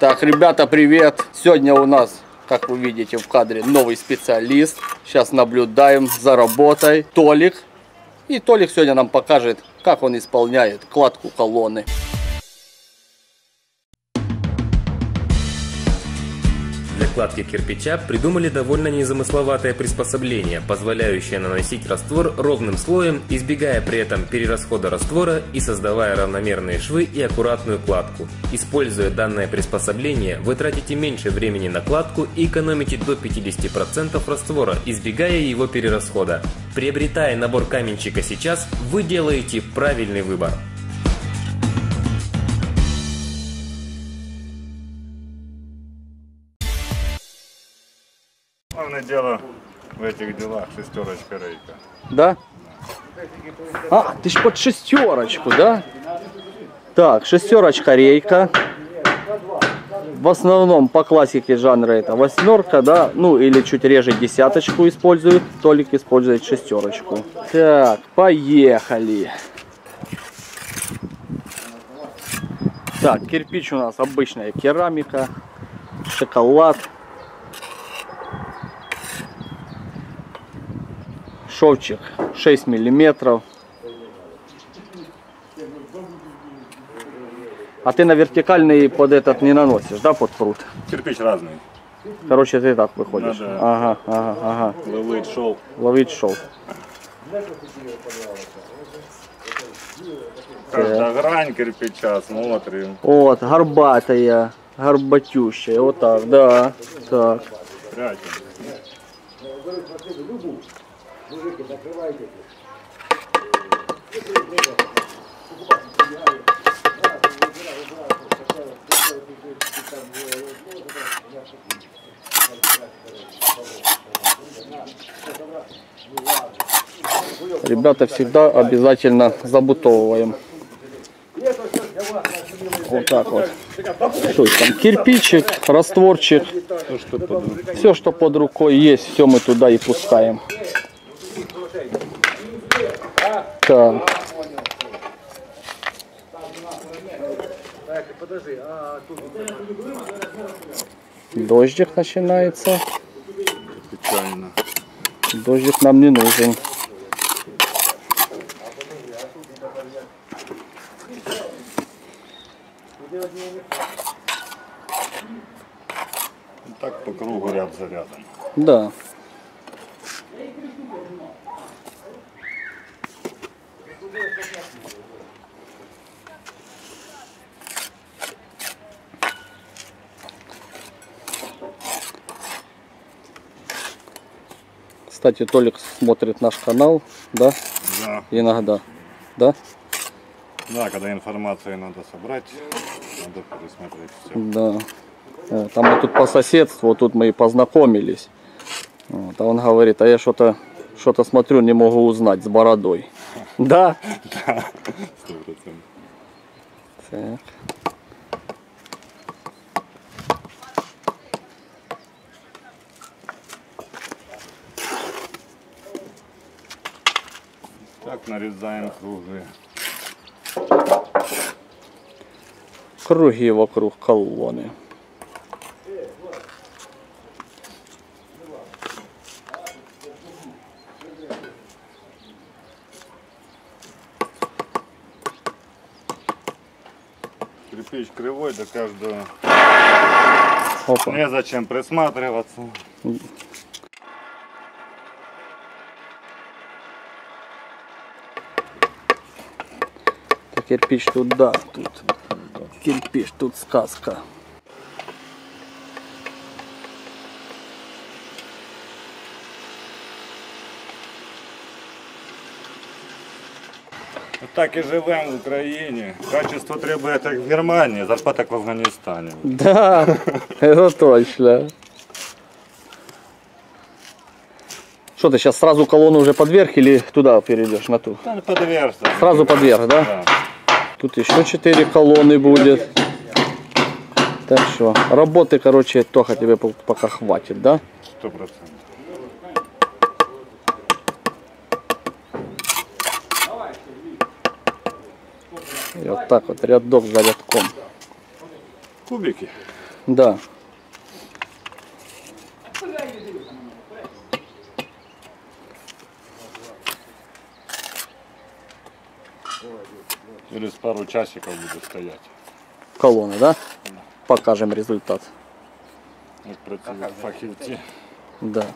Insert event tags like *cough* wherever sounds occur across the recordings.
Так, ребята, привет! Сегодня у нас, как вы видите в кадре, новый специалист. Сейчас наблюдаем за работой. Толик. И Толик сегодня нам покажет, как он исполняет кладку колонны. Для кладки кирпича придумали довольно незамысловатое приспособление, позволяющее наносить раствор ровным слоем, избегая при этом перерасхода раствора и создавая равномерные швы и аккуратную кладку. Используя данное приспособление, вы тратите меньше времени на кладку и экономите до 50% раствора, избегая его перерасхода. Приобретая набор каменщика сейчас, вы делаете правильный выбор. Главное дело в этих делах шестерочка рейка. Да? А, ты ж под шестерочку, да? Так, шестерочка рейка. В основном по классике жанра это восьмерка, да, ну или чуть реже десяточку используют, Толик использует шестерочку. Так, поехали. Так, кирпич у нас обычная керамика, шоколад. Шовчик 6 миллиметров. А ты на вертикальный под этот не наносишь, да, под пруд? Кирпич разный. Короче, ты так выходишь. Да. Ага, ага, ага. Ловить шел. Ловить шел. Каждая грань кирпича смотрим. Вот, горбатая, горбатющая. Вот так, да. Так. Прячем. Ребята всегда обязательно забутовываем. Вот так вот. То есть там кирпичик, растворчик, Ну что все, что под рукой есть, все мы туда и пускаем. Так. Дождик начинается. Печально. Дождик нам не нужен. Так по кругу ряд за рядом. Да. Кстати, Толик смотрит наш канал, да, Да. иногда, да, Да, когда информацию надо собрать, надо пересмотреть все. да. Вот, а мы тут по соседству, тут мы и познакомились. Вот, а он говорит, а я что-то что-то смотрю, не могу узнать с бородой. *laughs* Да? Процентов. Так. Нарезаем круги. Круги вокруг колонны. Кирпич кривой до каждого. Опа. Незачем присматриваться. Кирпич тут, да, тут. Кирпич, тут сказка. Так и живем в Украине. Качество требует как в Германии, зарплата как в Афганистане. Да, это точно. Что ты сейчас сразу колонну уже подверх или туда перейдешь на ту? Да. Сразу подверх, да? Да. Тут еще 4 колонны будет. Так что, работы, короче, Тоха тебе по- пока хватит, да? Сто процентов. И вот так вот, рядок за рядком. Кубики. Да. Через пару часиков буду стоять. Колонна, да? Покажем результат. Як працюють фахівці. Да.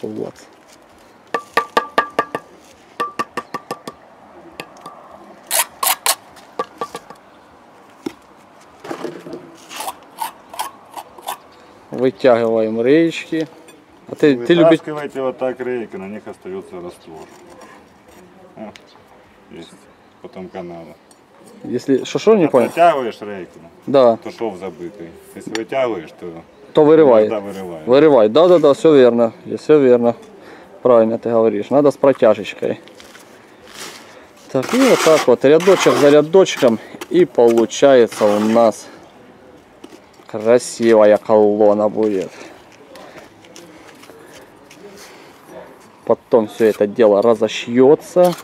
Класс. Вытягиваем речки. А ты, ты любишь... Вытаскиваете вот так рейки, на них остается раствор. О, есть. Потом канала. Если шо-шо, не понял? Протягиваешь рейку, Да, то шов забитый. Если вытягиваешь, то то вырывает. да, вырывает. Вырывать. Да, да, да, все верно. Все верно. Правильно ты говоришь. Надо с протяжечкой. Так, и вот так вот, рядочек за рядочком. И получается у нас красивая колонна будет. Потом все это дело разошьется.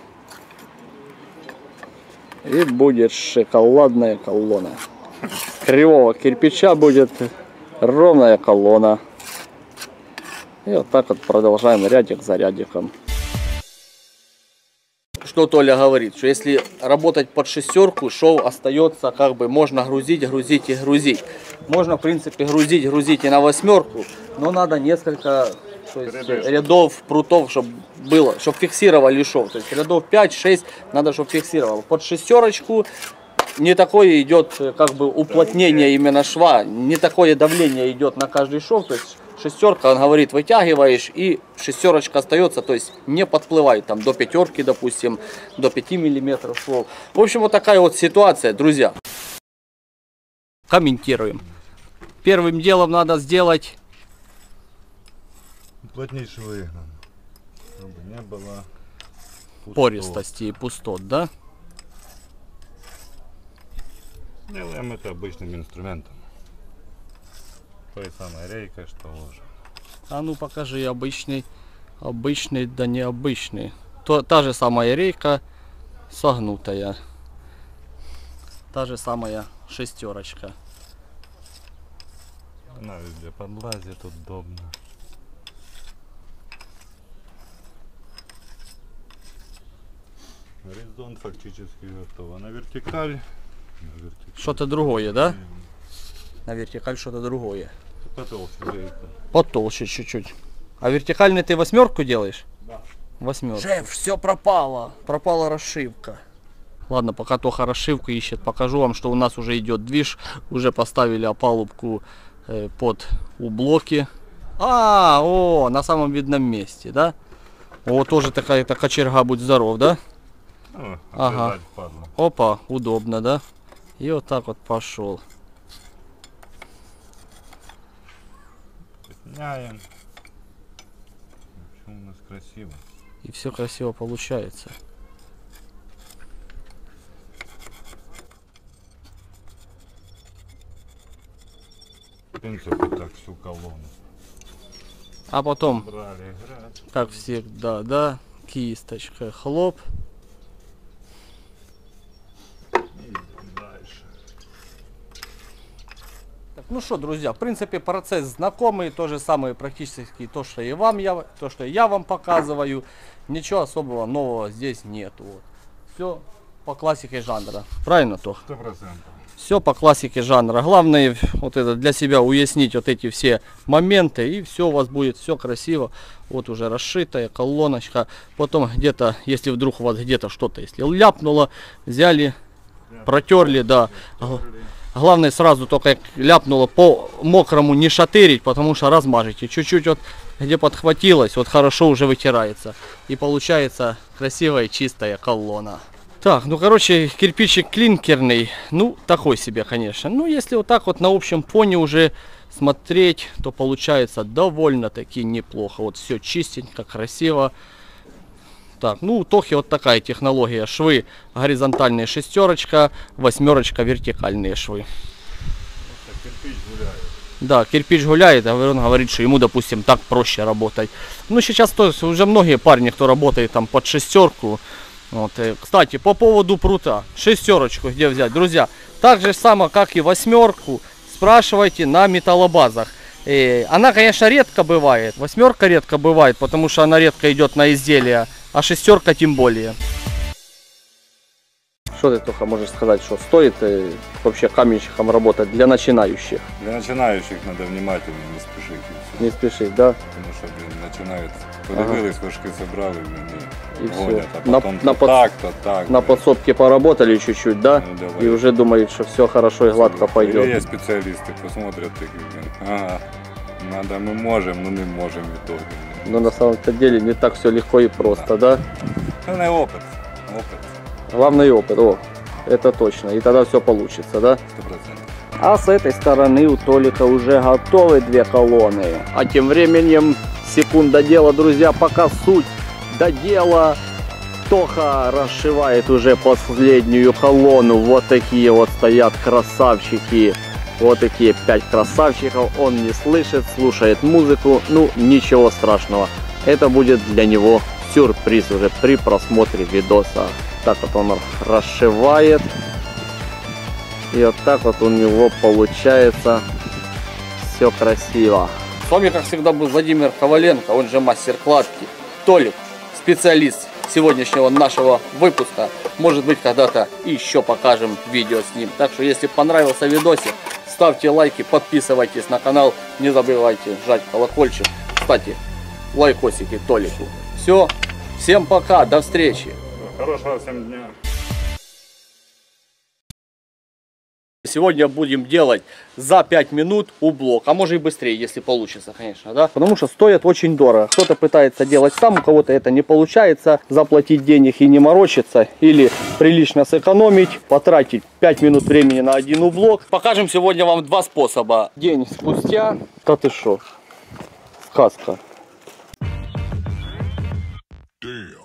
И будет шоколадная колонна. Кривого кирпича будет ровная колонна. И вот так вот продолжаем рядик за рядиком. Что Толя говорит, что если работать под шестерку, шоу остается как бы можно грузить, грузить и грузить. Можно в принципе грузить, грузить и на восьмерку, но надо несколько то есть, рядов прутов, чтобы было, чтобы фиксировали шов. То есть рядов 5-6 надо, чтобы фиксировал. Под шестерочку не такое идет э, как бы уплотнение именно шва, не такое давление идет на каждый шов, то есть шестерка, он говорит, вытягиваешь и шестерочка остается, то есть не подплывает там до пятерки, допустим, до 5 миллиметров швов. В общем, вот такая вот ситуация, друзья. Комментируем. Первым делом надо сделать Плотнейший выгнан. Чтобы не было пустого. пористости и пустот, да? Делаем это обычным инструментом. Той самой рейкой, что уже. А ну покажи обычный, обычный да необычный. То, та же самая рейка согнутая. Та же самая шестерочка. Она везде подлазит, удобно. Горизонт фактически готов. А на вертикаль? На вертикаль. Что-то другое, да? На вертикаль что-то другое. Потолще. Потолще чуть-чуть. А вертикальный ты восьмерку делаешь? Да. Восьмерку. Шеф, все пропало. Пропала расшивка. Ладно, пока Тоха расшивку ищет, покажу вам, что у нас уже идет движ. Уже поставили опалубку э, под ублоки. А, о, на самом видном месте, да? О, тоже такая, такая кочерга, будь здоров, да? О, Ага. отрезать падла. Опа, удобно, да? И вот так вот пошел. В общем, у нас красиво. И все красиво получается. В принципе, так всю колонну. А потом, Брали как всегда, да, кисточка, хлоп. И дальше. Так, ну что, друзья, в принципе, процесс знакомый, то же самое практически то, что и вам я, то, что я вам показываю. Ничего особого нового здесь нету. Вот. Все по классике жанра. Правильно, Тох? Сто процентов. Все по классике жанра. Главное вот это для себя уяснить вот эти все моменты и все у вас будет все красиво. Вот уже расшитая колоночка. Потом где-то, если вдруг у вас где-то что-то, если ляпнуло, взяли, протерли, да. Г- Главное сразу только как ляпнуло по мокрому не шатырить, потому что размажете. Чуть-чуть вот где подхватилось, вот хорошо уже вытирается. И получается красивая чистая колонна. Так, ну короче, кирпичик клинкерный, ну такой себе, конечно. Ну если вот так вот на общем фоне уже смотреть, то получается довольно-таки неплохо. Вот все чистенько, красиво. Так, ну у Тохи вот такая технология. Швы горизонтальные шестерочка, восьмерочка вертикальные швы. Так, кирпич гуляет. Да, кирпич гуляет, а он говорит, что ему, допустим, так проще работать. Ну, сейчас то есть, уже многие парни, кто работает там под шестерку, Вот, э, кстати, по поводу прута. Шестерочку где взять? Друзья, так же само, как и восьмерку, спрашивайте на металлобазах. Э, Она, конечно, редко бывает. Восьмерка редко бывает, потому что она редко идет на изделия, а шестерка тем более. Что ты только можешь сказать, что стоит э, вообще каменщиком работать для начинающих? Для начинающих надо внимательно, не спешить. и всё. Не спешить, да? Потому що, блін, починають подивились, вершки собрали, блін, І і все. гонять, а На- потім на то под- так, то так. На блін. подсобке поработали чуть-чуть, да? Ну, давай. И уже думают, что все хорошо и гладко Или пойдет. є спеціалісти, посмотрят такі, блін, ага, надо, ми можемо, ну не можемо в итоге. Но на самом-то деле не так все легко и просто, да? Це не опит, опит, Главный опыт, о, это точно. И тогда все получится, да? 100%. А с этой стороны у Толика уже готовы две колонны. А тем временем, секунда дела, друзья, пока суть до дела. Тоха расшивает уже последнюю колонну. Вот такие вот стоят красавчики. Вот такие пять красавчиков. Он не слышит, слушает музыку. Ну, ничего страшного. Это будет для него сюрприз уже при просмотре видоса. Так вот он расшивает. И вот так вот у него получается все красиво. С вами, как всегда, был Владимир Коваленко, он же мастер кладки. Толик, специалист сегодняшнего нашего выпуска. Может быть, когда-то еще покажем видео с ним. Так что, если понравился видосик, ставьте лайки, подписывайтесь на канал. Не забывайте жать колокольчик. Кстати, лайкосики Толику. Все, всем пока, до встречи. Хорошого всім дня. Сегодня будем делать за 5 минут ублок, а может и быстрее, если получится, конечно, да? Потому что стоят очень дорого. Кто-то пытается делать сам, у кого-то это не получается, заплатить денег и не морочиться, или прилично сэкономить, потратить 5 минут времени на один ублок. Покажем сегодня вам два способа. День спустя, да ты шо, сказка. Damn.